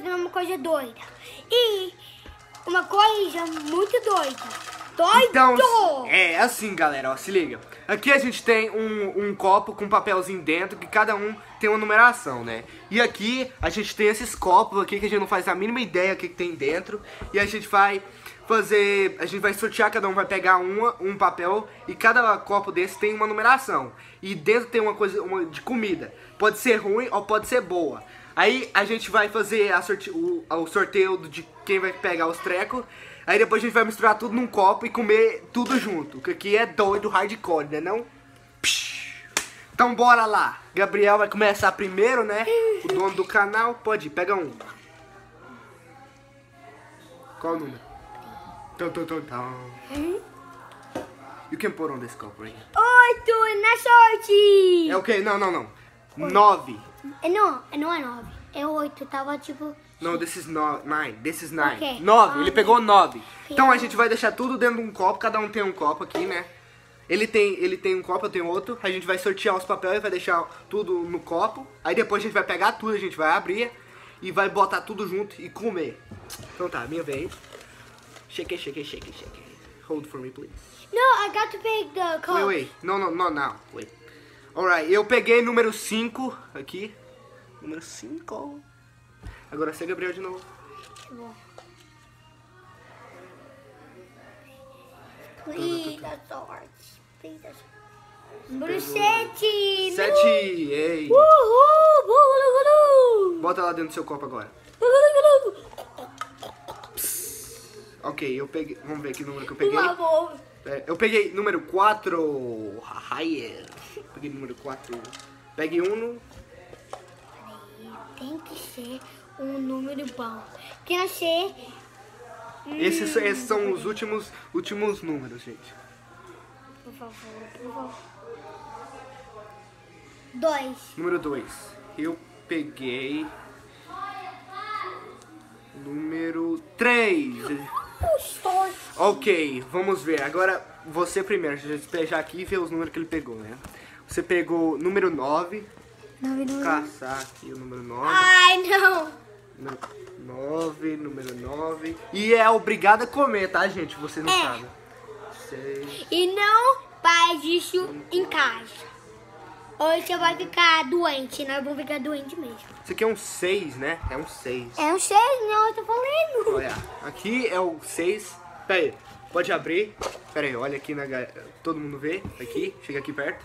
fazendo uma coisa doida. E uma coisa muito doida. Doido! Então, é assim, galera, ó, se liga. Aqui a gente tem um, um copo com papelzinho dentro, que cada um tem uma numeração, né? E aqui a gente tem esses copos aqui que a gente não faz a mínima ideia o que, que tem dentro. E a gente vai fazer, a gente vai sortear, cada um vai pegar uma, um papel e cada copo desse tem uma numeração. E dentro tem uma coisa uma de comida. Pode ser ruim ou pode ser boa. Aí a gente vai fazer a sorte, o, o sorteio de quem vai pegar os trecos. Aí depois a gente vai misturar tudo num copo e comer tudo junto. Que aqui é doido hardcore, né não? Então bora lá. Gabriel vai começar primeiro, né? O dono do canal. Pode ir, pega um. Qual o número? Tum, tum, tum, tum. You can put on this cup right. Oito na sorte! É o quê? Não, não, não. Nove. É, Não, é- não é nove. É oito. Tava tipo. No, this is no, nine. This is nine. Ok. Nove. Ele pegou nove. Ok. Então a gente vai deixar tudo dentro de um copo. Cada um tem um copo aqui, né? Ele tem, ele tem um copo, eu tenho outro. A gente vai sortear os papéis e vai deixar tudo no copo. Aí depois a gente vai pegar tudo, a gente vai abrir e vai botar tudo junto e comer. Então tá, minha vez. Shake it, shake it, shake it, shake it. Hold for me, please. No, I got to pick the cup. Wait, wait. No, no, no, now. Wait. Alright, eu peguei número 5 aqui. Número 5. Agora você, Gabriel, de novo. Please, the sorte. Please, the sorte. Número sete. 7. Ei. Uhul! Uhul! Bota lá dentro do seu copo agora. Ok, eu peguei. Vamos ver que número que eu peguei. É, eu peguei número 4. Higher. Peguei número 4. Pegue um. Tem que ser um número bom. Tem que ser. Esses, esses são os últimos, últimos números, gente. Por favor, por favor. Dois. Número 2. Eu peguei. Número 3. Oh, sorte. Ok, vamos ver. Agora você primeiro. Deixa eu despejar aqui e ver os números que ele pegou, né? Você pegou número 9. Nove, nove. Caçar aqui o número 9. Ai, não. Número 9, número 9. E é obrigado a comer, tá, gente? Você não É. sabe. 6. E não faz isso em casa. Ou você vai ficar doente. Nós vamos ficar doente mesmo. Isso aqui é um 6, né? É um 6. É um seis, não, eu tô falando. Olha, aqui é o 6. Pera aí, pode abrir. Pera aí, olha aqui na Todo mundo vê. Aqui, chega aqui perto.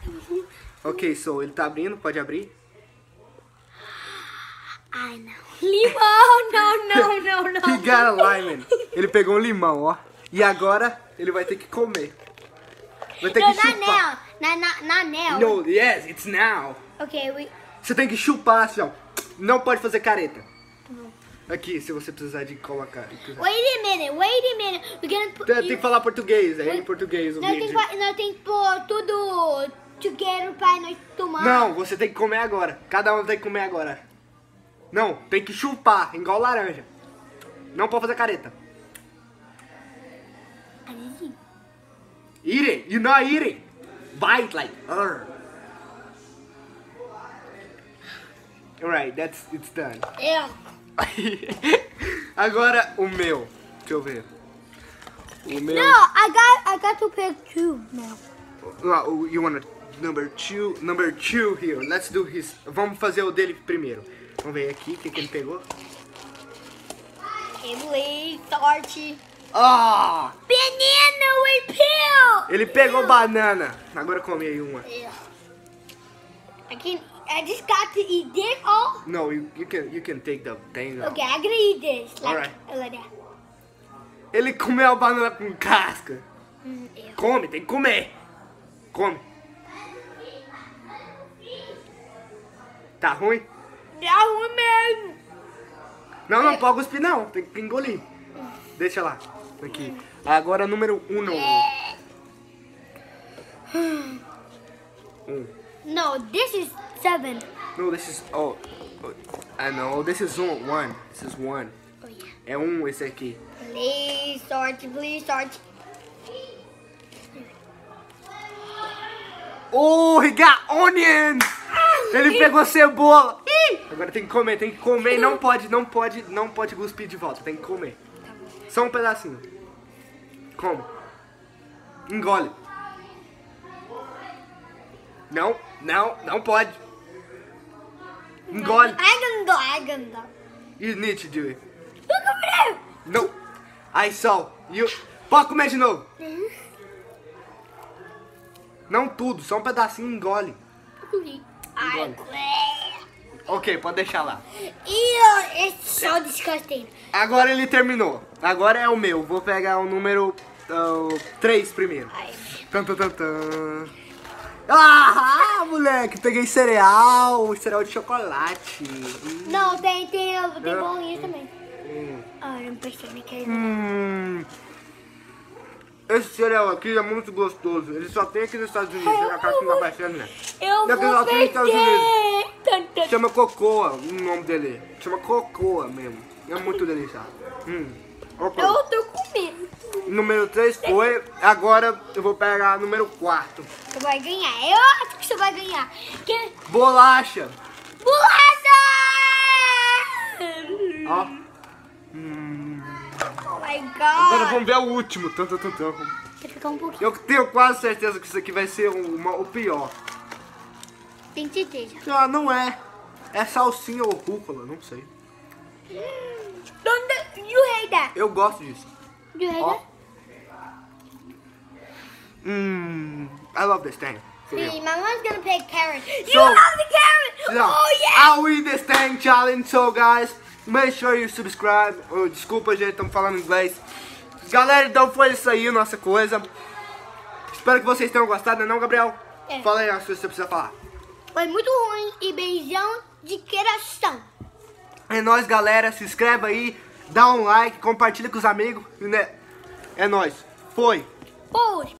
Ok, so ele tá abrindo, pode abrir. Ai, não. Limão, não, não, não, He não. got a lemon. Ele pegou um limão, ó. E agora ele vai ter que comer. Vai ter Não, que na chupar. anel. Na, na, na anel. No, yes, it's now. Ok, we... Você tem que chupar assim, ó. Não pode fazer careta. Aqui, se você precisar de colocar. Wait a minute, wait a minute. We're gonna put... Tem, tem que falar português, é em português o tem, vídeo. fa- nós tem que pôr tudo together pra nós tomar. Não, você tem que comer agora. Cada um tem que comer agora. Não, tem que chupar, igual laranja. Não pode fazer careta. Eat it, you're not eating. Bite like. Urgh. Alright, that's it's done. Eu. agora o meu. Deixa eu ver. O meu. No, I got, I got to pick two now. Ah, you wanna number two, number two here. Let's do his. Vamos fazer o dele primeiro. Vamos ver aqui o que, que ele pegou. Emily, sorte. Ah! Banana with pill. Ele pegou banana. Agora come aí uma. Yeah. I can, I just got to eat this all. No, you, you can you can take the thing out. Okay, I'm gonna eat this. Like, Alright. like. Ele comeu a banana com casca. Mm. Come, tem que comer. Come. Tá ruim? Dá ruim mesmo. Não, não pode cuspir não. Tem que engolir. Deixa lá. Aqui. Agora número um. Um. No, this is seven. No, this is. Oh. oh, I know. This is one. one. This is one. Oh yeah. É um esse aqui. Please, sorte, please, sorte. Oh, he got onions! Ele pegou cebola. Agora tem que comer, tem que comer não pode, não pode, não pode cuspir de volta, tem que comer. Só um pedacinho. Como? Engole. Não, não, não pode. Engole. Ai, gandó, ai, gandó. You need to do it. No. I saw. You... Pode comer de novo. Não tudo, só um pedacinho engole. Ok, pode deixar lá. E esse só descastei. Agora ele terminou. Agora é o meu. Vou pegar o número 3 primeiro. Ai, Tan, tan, tan, tan. Ah, moleque, peguei cereal, cereal de chocolate. Hum, Não, tem, tem, tem É. bolinha também. hum, Ah, eu não percebi que é hum. Esse cereal aqui é muito gostoso. Ele só tem aqui nos Estados Unidos. A casa que não tá aparecendo, né? Eu Daqui vou Estados perder. Tan, tan. Chama Cocoa, o nome dele. Chama Cocoa mesmo. É muito delicioso. Hum. Ok. Eu tô com medo. Número 3 foi. Agora eu vou pegar número 4. Você vai ganhar. Eu acho que você vai ganhar. Que... Bolacha. Bolacha! Ó. Hum. Oh my Agora god. vamos ver o último. Tum, tum, tum, tum. Deixa eu ficar um pouquinho. Eu tenho quase certeza que isso aqui vai ser uma- o pior. Tem certeza. Ah, não é. É salsinha ou rúcula, não sei. Don't you hate that? Eu gosto disso. You hate Ó. Hum. I love this thing. See, my mom's gonna pick carrot. You So- love the carrot! So, Oh yeah! I'll eat this thing challenge. So, guys, make sure you subscribe. Oh, desculpa, gente, estamos falando inglês. Galera, então foi isso aí, nossa coisa. Espero que vocês tenham gostado, não, é Gabriel? É. Fala aí as coisas que você precisa falar. Foi muito ruim e beijão de coração. É nóis, galera. Se inscreve aí, dá um like, compartilha com os amigos. Né? É nóis. Foi. Pois.